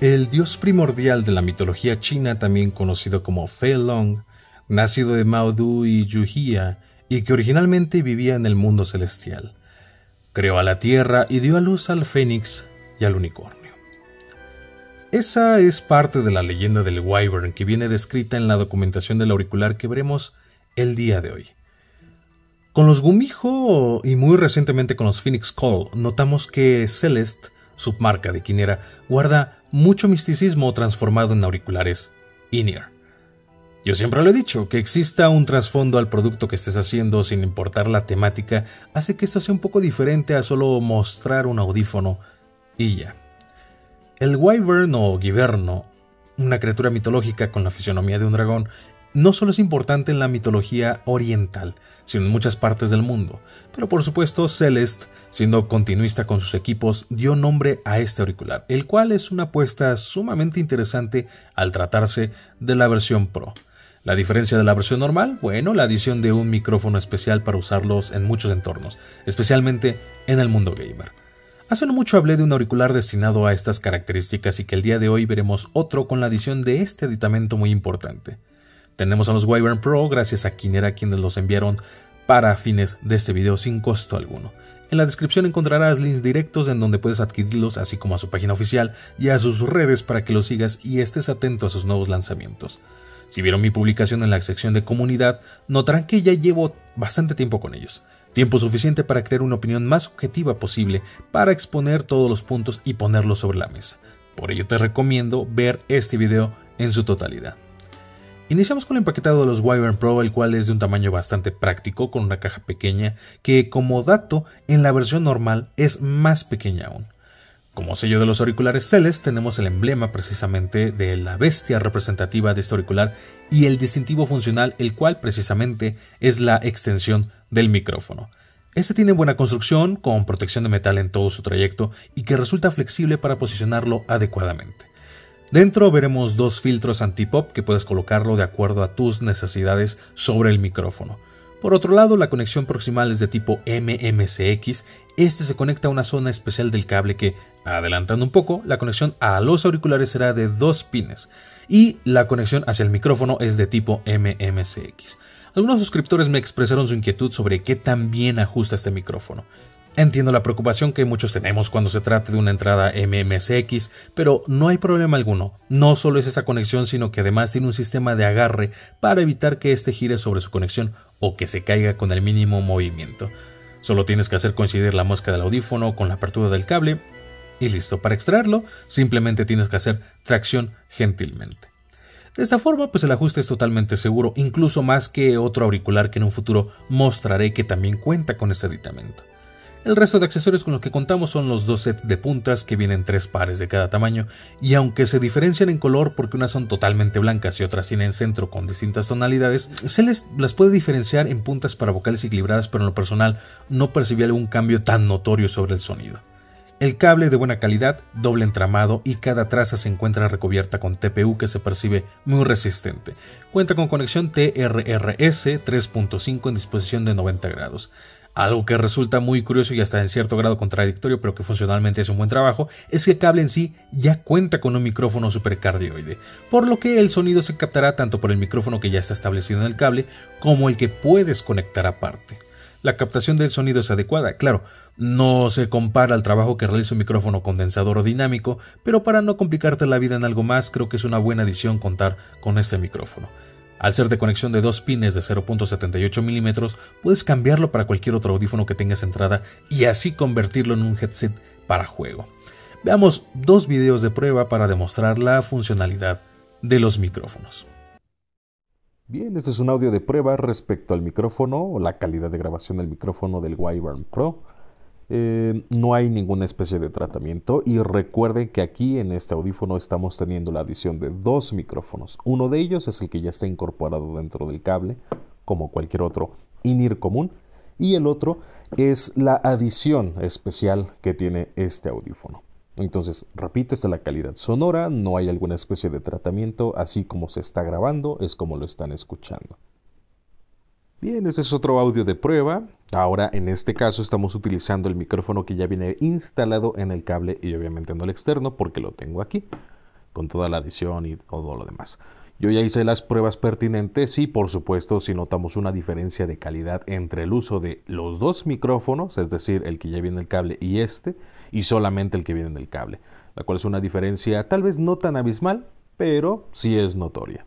El dios primordial de la mitología china, también conocido como Fei Long, nacido de Mao Du y Yuhia, y que originalmente vivía en el mundo celestial. Creó a la tierra y dio a luz al fénix y al unicornio. Esa es parte de la leyenda del Wyvern que viene descrita en la documentación del auricular que veremos el día de hoy. Con los Gumijo y muy recientemente con los Phoenix Call, notamos que Celeste, submarca de Quinera, guarda mucho misticismo transformado en auriculares in-ear. Yo siempre lo he dicho, que exista un trasfondo al producto que estés haciendo sin importar la temática, hace que esto sea un poco diferente a solo mostrar un audífono y ya. El Wyvern o Giverno, una criatura mitológica con la fisionomía de un dragón, no solo es importante en la mitología oriental, sino en muchas partes del mundo. Pero por supuesto, Celeste, siendo continuista con sus equipos, dio nombre a este auricular, el cual es una apuesta sumamente interesante al tratarse de la versión Pro. La diferencia de la versión normal, bueno, la adición de un micrófono especial para usarlos en muchos entornos, especialmente en el mundo gamer. Hace no mucho hablé de un auricular destinado a estas características y que el día de hoy veremos otro con la adición de este aditamento muy importante. Tenemos a los Wyvern Pro gracias a Kinera quienes los enviaron para fines de este video sin costo alguno. En la descripción encontrarás links directos en donde puedes adquirirlos, así como a su página oficial y a sus redes para que los sigas y estés atento a sus nuevos lanzamientos. Si vieron mi publicación en la sección de comunidad, notarán que ya llevo bastante tiempo con ellos. Tiempo suficiente para crear una opinión más objetiva posible, para exponer todos los puntos y ponerlos sobre la mesa. Por ello te recomiendo ver este video en su totalidad. Iniciamos con el empaquetado de los Wyvern Pro, el cual es de un tamaño bastante práctico, con una caja pequeña, que como dato, en la versión normal es más pequeña aún. Como sello de los auriculares Celes tenemos el emblema precisamente de la bestia representativa de este auricular y el distintivo funcional, el cual precisamente es la extensión del micrófono. Este tiene buena construcción, con protección de metal en todo su trayecto y que resulta flexible para posicionarlo adecuadamente. Dentro veremos dos filtros anti-pop que puedes colocarlo de acuerdo a tus necesidades sobre el micrófono. Por otro lado, la conexión proximal es de tipo MMCX. Este se conecta a una zona especial del cable que, adelantando un poco, la conexión a los auriculares será de dos pines y la conexión hacia el micrófono es de tipo MMCX. Algunos suscriptores me expresaron su inquietud sobre qué tan bien ajusta este micrófono. Entiendo la preocupación que muchos tenemos cuando se trata de una entrada MMSX, pero no hay problema alguno. No solo es esa conexión, sino que además tiene un sistema de agarre para evitar que éste gire sobre su conexión o que se caiga con el mínimo movimiento. Solo tienes que hacer coincidir la mosca del audífono con la apertura del cable y listo. Para extraerlo, simplemente tienes que hacer tracción gentilmente. De esta forma, pues el ajuste es totalmente seguro, incluso más que otro auricular que en un futuro mostraré que también cuenta con este aditamento. El resto de accesorios con los que contamos son los dos sets de puntas que vienen tres pares de cada tamaño y aunque se diferencian en color porque unas son totalmente blancas y otras tienen centro con distintas tonalidades, se les las puede diferenciar en puntas para vocales equilibradas pero en lo personal no percibí algún cambio tan notorio sobre el sonido. El cable de buena calidad, doble entramado y cada traza se encuentra recubierta con TPU que se percibe muy resistente. Cuenta con conexión TRRS 3.5 en disposición de 90 grados. Algo que resulta muy curioso y hasta en cierto grado contradictorio, pero que funcionalmente es un buen trabajo, es que el cable en sí ya cuenta con un micrófono supercardioide, por lo que el sonido se captará tanto por el micrófono que ya está establecido en el cable como el que puedes conectar aparte. La captación del sonido es adecuada, claro, no se compara al trabajo que realiza un micrófono condensador o dinámico, pero para no complicarte la vida en algo más, creo que es una buena adición contar con este micrófono. Al ser de conexión de dos pines de 0.78 milímetros, puedes cambiarlo para cualquier otro audífono que tengas entrada y así convertirlo en un headset para juego. Veamos dos videos de prueba para demostrar la funcionalidad de los micrófonos. Bien, este es un audio de prueba respecto al micrófono o la calidad de grabación del micrófono del Wyvern Pro. Eh, no hay ninguna especie de tratamiento y recuerden que aquí en este audífono estamos teniendo la adición de dos micrófonos. Uno de ellos es el que ya está incorporado dentro del cable, como cualquier otro INIR común, y el otro es la adición especial que tiene este audífono. Entonces, repito, esta es la calidad sonora, no hay alguna especie de tratamiento, así como se está grabando, es como lo están escuchando. Bien, ese es otro audio de prueba. Ahora, en este caso, estamos utilizando el micrófono que ya viene instalado en el cable y obviamente no el externo porque lo tengo aquí, con toda la adición y todo lo demás. Yo ya hice las pruebas pertinentes y, por supuesto, si notamos una diferencia de calidad entre el uso de los dos micrófonos, es decir, el que ya viene en el cable y este, y solamente el que viene en el cable, la cual es una diferencia tal vez no tan abismal, pero sí es notoria.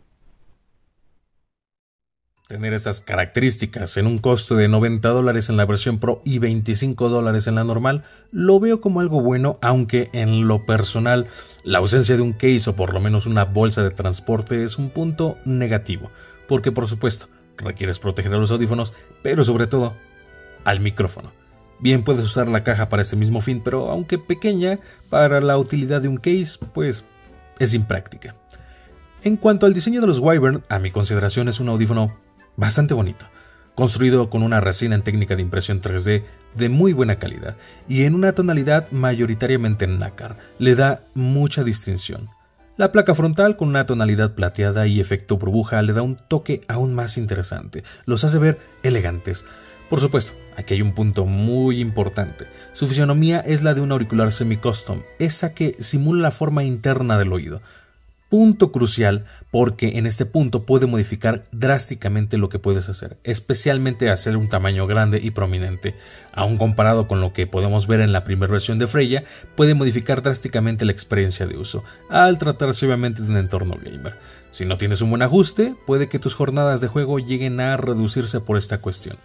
Tener estas características en un costo de 90 dólares en la versión Pro y 25 dólares en la normal, lo veo como algo bueno, aunque en lo personal la ausencia de un case o por lo menos una bolsa de transporte es un punto negativo, porque por supuesto requieres proteger a los audífonos, pero sobre todo al micrófono. Bien puedes usar la caja para este mismo fin, pero aunque pequeña, para la utilidad de un case, pues es impráctica. En cuanto al diseño de los Wyvern, a mi consideración es un audífono bastante bonito, construido con una resina en técnica de impresión 3D de muy buena calidad y en una tonalidad mayoritariamente nácar, le da mucha distinción. La placa frontal con una tonalidad plateada y efecto burbuja le da un toque aún más interesante, los hace ver elegantes. Por supuesto, aquí hay un punto muy importante. Su fisionomía es la de un auricular semi-custom, esa que simula la forma interna del oído punto crucial porque en este punto puede modificar drásticamente lo que puedes hacer, especialmente hacer un tamaño grande y prominente. Aún comparado con lo que podemos ver en la primera versión de Freya, puede modificar drásticamente la experiencia de uso, al tratarse obviamente de un entorno gamer. Si no tienes un buen ajuste, puede que tus jornadas de juego lleguen a reducirse por esta cuestión.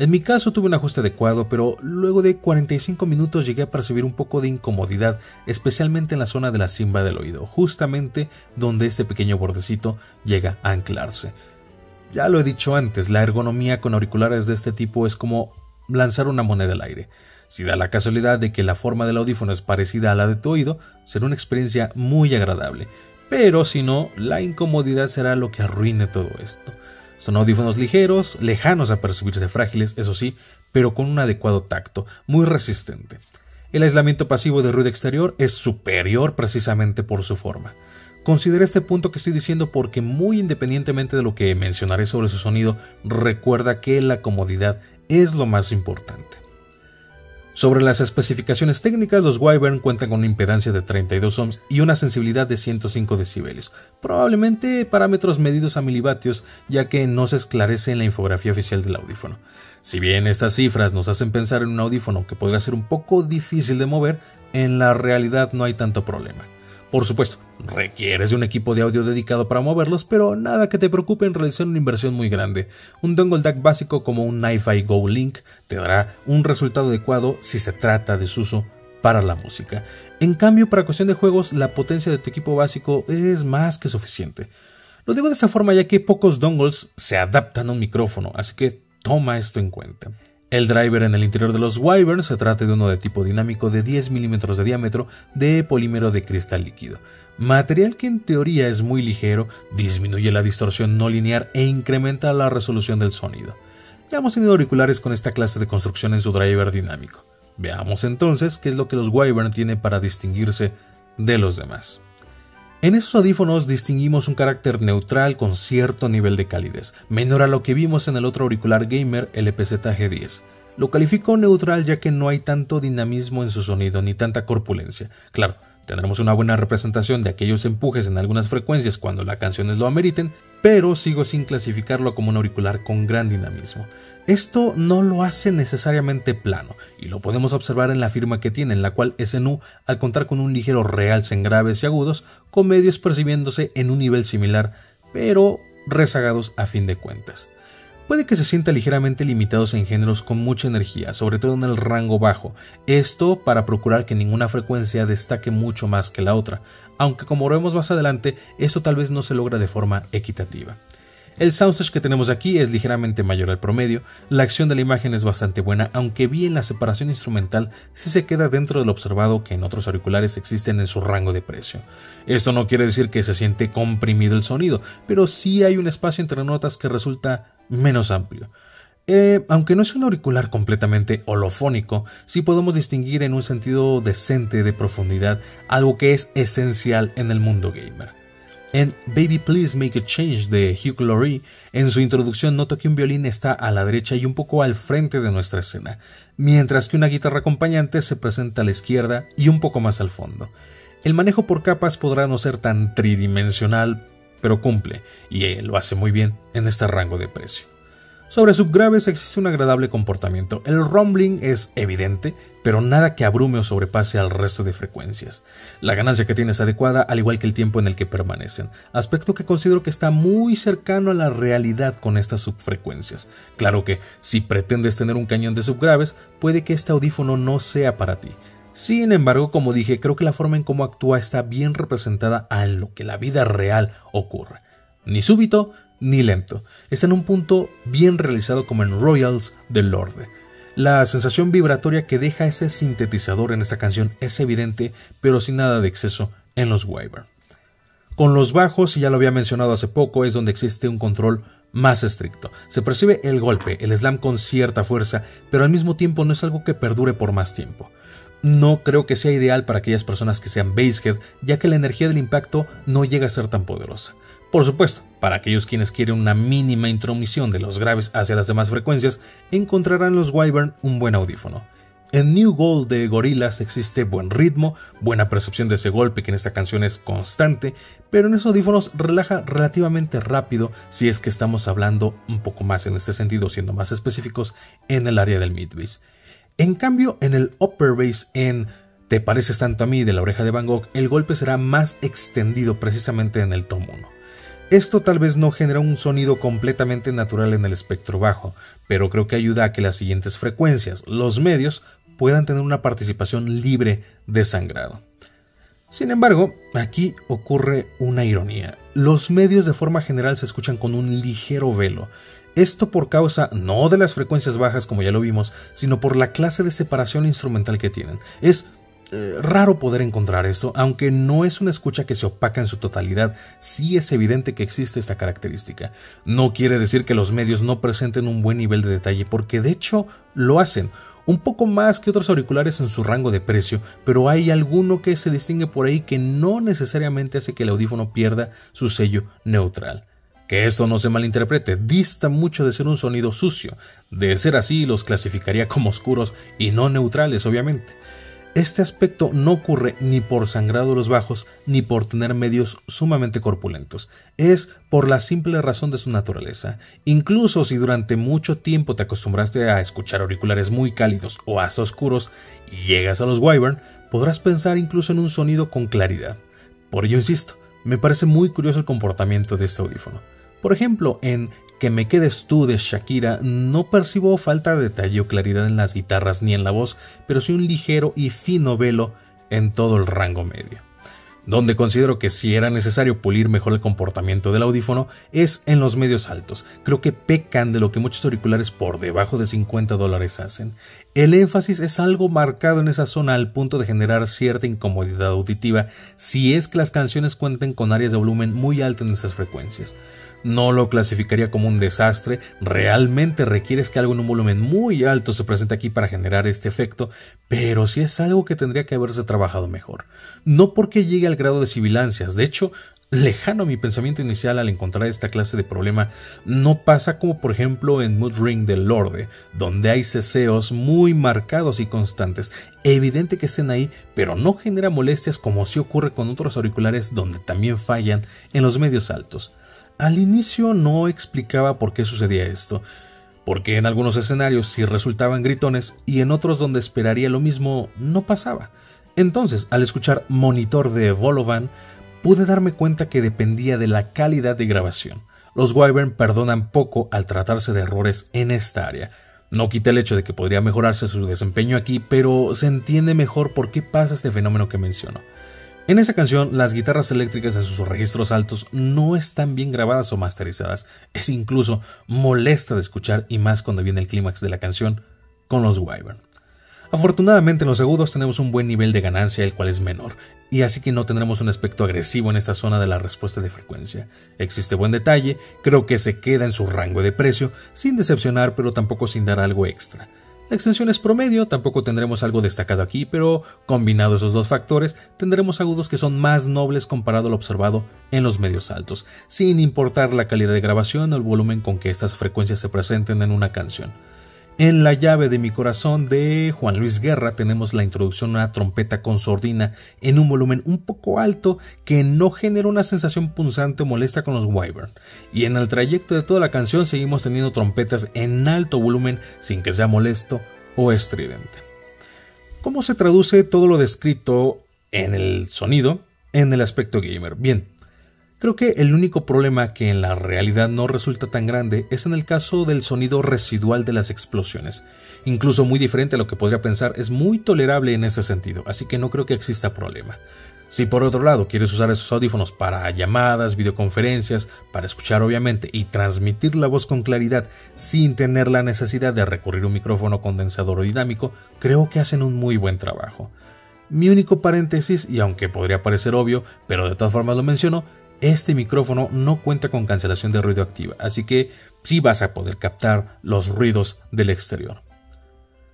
En mi caso tuve un ajuste adecuado, pero luego de 45 minutos llegué a percibir un poco de incomodidad, especialmente en la zona de la cimba del oído, justamente donde este pequeño bordecito llega a anclarse. Ya lo he dicho antes, la ergonomía con auriculares de este tipo es como lanzar una moneda al aire. Si da la casualidad de que la forma del audífono es parecida a la de tu oído, será una experiencia muy agradable. Pero si no, la incomodidad será lo que arruine todo esto. Son audífonos ligeros, lejanos a percibirse frágiles, eso sí, pero con un adecuado tacto, muy resistente. El aislamiento pasivo de ruido exterior es superior precisamente por su forma. Considera este punto que estoy diciendo porque muy independientemente de lo que mencionaré sobre su sonido, recuerda que la comodidad es lo más importante. Sobre las especificaciones técnicas, los Wyvern cuentan con una impedancia de 32 ohms y una sensibilidad de 105 decibeles, probablemente parámetros medidos a milivatios, ya que no se esclarece en la infografía oficial del audífono. Si bien estas cifras nos hacen pensar en un audífono que podría ser un poco difícil de mover, en la realidad no hay tanto problema. Por supuesto, requieres de un equipo de audio dedicado para moverlos, pero nada que te preocupe en realizar una inversión muy grande. Un dongle DAC básico como un Ni-Fi Go Link te dará un resultado adecuado si se trata de su uso para la música. En cambio, para cuestión de juegos, la potencia de tu equipo básico es más que suficiente. Lo digo de esta forma ya que pocos dongles se adaptan a un micrófono, así que toma esto en cuenta. El driver en el interior de los Wyvern se trata de uno de tipo dinámico de 10 milímetros de diámetro de polímero de cristal líquido, material que en teoría es muy ligero, disminuye la distorsión no lineal e incrementa la resolución del sonido. Ya hemos tenido auriculares con esta clase de construcción en su driver dinámico. Veamos entonces qué es lo que los Wyvern tienen para distinguirse de los demás. En esos audífonos distinguimos un carácter neutral con cierto nivel de calidez, menor a lo que vimos en el otro auricular gamer, el EPZ G10. Lo calificó neutral ya que no hay tanto dinamismo en su sonido ni tanta corpulencia. Claro, tendremos una buena representación de aquellos empujes en algunas frecuencias cuando las canciones lo ameriten, pero sigo sin clasificarlo como un auricular con gran dinamismo. Esto no lo hace necesariamente plano, y lo podemos observar en la firma que tiene, en la cual SNU, al contar con un ligero realce en graves y agudos, con medios percibiéndose en un nivel similar, pero rezagados a fin de cuentas. Puede que se sienta ligeramente limitados en géneros con mucha energía, sobre todo en el rango bajo, esto para procurar que ninguna frecuencia destaque mucho más que la otra, aunque como veremos más adelante, esto tal vez no se logra de forma equitativa. El soundstage que tenemos aquí es ligeramente mayor al promedio, la acción de la imagen es bastante buena, aunque bien la separación instrumental sí se queda dentro del observado que en otros auriculares existen en su rango de precio. Esto no quiere decir que se siente comprimido el sonido, pero sí hay un espacio entre notas que resulta menos amplio. Eh, aunque no es un auricular completamente holofónico, sí podemos distinguir en un sentido decente de profundidad algo que es esencial en el mundo gamer. En Baby Please Make a Change de Hugh Laurie, en su introducción nota que un violín está a la derecha y un poco al frente de nuestra escena, mientras que una guitarra acompañante se presenta a la izquierda y un poco más al fondo. El manejo por capas podrá no ser tan tridimensional, pero cumple, y lo hace muy bien en este rango de precio. Sobre subgraves existe un agradable comportamiento. El rumbling es evidente, pero nada que abrume o sobrepase al resto de frecuencias. La ganancia que tiene es adecuada, al igual que el tiempo en el que permanecen, aspecto que considero que está muy cercano a la realidad con estas subfrecuencias. Claro que, si pretendes tener un cañón de subgraves, puede que este audífono no sea para ti. Sin embargo, como dije, creo que la forma en cómo actúa está bien representada a lo que la vida real ocurre. Ni súbito, ni lento. Está en un punto bien realizado como en Royals del Lorde. La sensación vibratoria que deja ese sintetizador en esta canción es evidente, pero sin nada de exceso en los Wyvern. Con los bajos, y ya lo había mencionado hace poco, es donde existe un control más estricto. Se percibe el golpe, el slam con cierta fuerza, pero al mismo tiempo no es algo que perdure por más tiempo. No creo que sea ideal para aquellas personas que sean basehead, ya que la energía del impacto no llega a ser tan poderosa. Por supuesto, para aquellos quienes quieren una mínima intromisión de los graves hacia las demás frecuencias, encontrarán los Wyvern un buen audífono. En New Gold de Gorillaz existe buen ritmo, buena percepción de ese golpe que en esta canción es constante, pero en esos audífonos relaja relativamente rápido si es que estamos hablando un poco más en este sentido, siendo más específicos en el área del mid bass. En cambio, en el upper bass en Te pareces tanto a mí de la oreja de Van Gogh, el golpe será más extendido precisamente en el tomo 1. Esto tal vez no genera un sonido completamente natural en el espectro bajo, pero creo que ayuda a que las siguientes frecuencias, los medios, puedan tener una participación libre de sangrado. Sin embargo, aquí ocurre una ironía. Los medios de forma general se escuchan con un ligero velo. Esto por causa no de las frecuencias bajas como ya lo vimos, sino por la clase de separación instrumental que tienen. Es eh, raro poder encontrar esto, aunque no es una escucha que se opaca en su totalidad, sí es evidente que existe esta característica. No quiere decir que los medios no presenten un buen nivel de detalle, porque de hecho lo hacen, un poco más que otros auriculares en su rango de precio, pero hay alguno que se distingue por ahí que no necesariamente hace que el audífono pierda su sello neutral. Que esto no se malinterprete, dista mucho de ser un sonido sucio. De ser así, los clasificaría como oscuros y no neutrales, obviamente. Este aspecto no ocurre ni por sangrado los bajos ni por tener medios sumamente corpulentos, es por la simple razón de su naturaleza. Incluso si durante mucho tiempo te acostumbraste a escuchar auriculares muy cálidos o hasta oscuros y llegas a los Wyvern, podrás pensar incluso en un sonido con claridad. Por ello insisto, me parece muy curioso el comportamiento de este audífono. Por ejemplo, en que me quedes tú de Shakira, no percibo falta de detalle o claridad en las guitarras ni en la voz, pero sí un ligero y fino velo en todo el rango medio. Donde considero que si era necesario pulir mejor el comportamiento del audífono es en los medios altos. Creo que pecan de lo que muchos auriculares por debajo de 50 dólares hacen. El énfasis es algo marcado en esa zona al punto de generar cierta incomodidad auditiva si es que las canciones cuenten con áreas de volumen muy altas en esas frecuencias. No lo clasificaría como un desastre, realmente requieres que algo en un volumen muy alto se presente aquí para generar este efecto, pero sí es algo que tendría que haberse trabajado mejor. No porque llegue al grado de sibilancias, de hecho, lejano a mi pensamiento inicial al encontrar esta clase de problema, no pasa como por ejemplo en Mood Ring del Lorde, donde hay ceseos muy marcados y constantes, evidente que estén ahí, pero no genera molestias como si ocurre con otros auriculares donde también fallan en los medios altos. Al inicio no explicaba por qué sucedía esto, porque en algunos escenarios sí resultaban gritones y en otros donde esperaría lo mismo no pasaba. Entonces, al escuchar Monitor de Volovan, pude darme cuenta que dependía de la calidad de grabación. Los Wyvern perdonan poco al tratarse de errores en esta área. No quita el hecho de que podría mejorarse su desempeño aquí, pero se entiende mejor por qué pasa este fenómeno que menciono. En esa canción, las guitarras eléctricas en sus registros altos no están bien grabadas o masterizadas. Es incluso molesta de escuchar y más cuando viene el clímax de la canción con los Wyvern. Afortunadamente en los agudos tenemos un buen nivel de ganancia, el cual es menor, y así que no tendremos un aspecto agresivo en esta zona de la respuesta de frecuencia. Existe buen detalle, creo que se queda en su rango de precio, sin decepcionar pero tampoco sin dar algo extra. La extensión es promedio, tampoco tendremos algo destacado aquí, pero combinado esos dos factores, tendremos agudos que son más nobles comparado al observado en los medios altos, sin importar la calidad de grabación o el volumen con que estas frecuencias se presenten en una canción. En La llave de mi corazón de Juan Luis Guerra tenemos la introducción a una trompeta con sordina en un volumen un poco alto que no genera una sensación punzante o molesta con los Wyvern. Y en el trayecto de toda la canción seguimos teniendo trompetas en alto volumen sin que sea molesto o estridente. ¿Cómo se traduce todo lo descrito en el sonido en el aspecto gamer? Bien, Creo que el único problema que en la realidad no resulta tan grande es en el caso del sonido residual de las explosiones. Incluso muy diferente a lo que podría pensar, es muy tolerable en ese sentido, así que no creo que exista problema. Si por otro lado quieres usar esos audífonos para llamadas, videoconferencias, para escuchar obviamente y transmitir la voz con claridad sin tener la necesidad de recurrir a un micrófono condensador o dinámico, creo que hacen un muy buen trabajo. Mi único paréntesis, y aunque podría parecer obvio, pero de todas formas lo menciono, este micrófono no cuenta con cancelación de ruido activa, así que sí vas a poder captar los ruidos del exterior.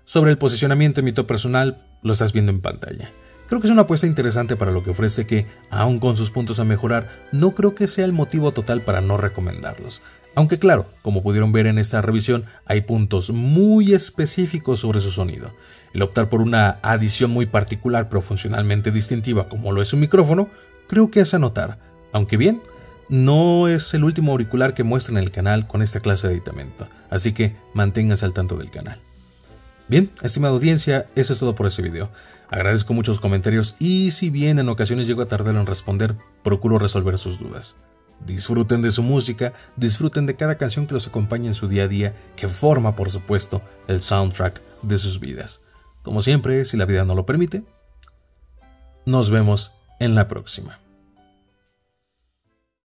Sobre el posicionamiento en mi top personal, lo estás viendo en pantalla. Creo que es una apuesta interesante para lo que ofrece que, aun con sus puntos a mejorar, no creo que sea el motivo total para no recomendarlos. Aunque claro, como pudieron ver en esta revisión, hay puntos muy específicos sobre su sonido. El optar por una adición muy particular pero funcionalmente distintiva como lo es un micrófono, creo que es a notar, aunque bien, no es el último auricular que muestra en el canal con esta clase de aditamento, así que manténgase al tanto del canal. Bien, estimada audiencia, eso es todo por este video. Agradezco muchos comentarios y si bien en ocasiones llego a tardar en responder, procuro resolver sus dudas. Disfruten de su música, disfruten de cada canción que los acompañe en su día a día, que forma, por supuesto, el soundtrack de sus vidas. Como siempre, si la vida no lo permite, nos vemos en la próxima.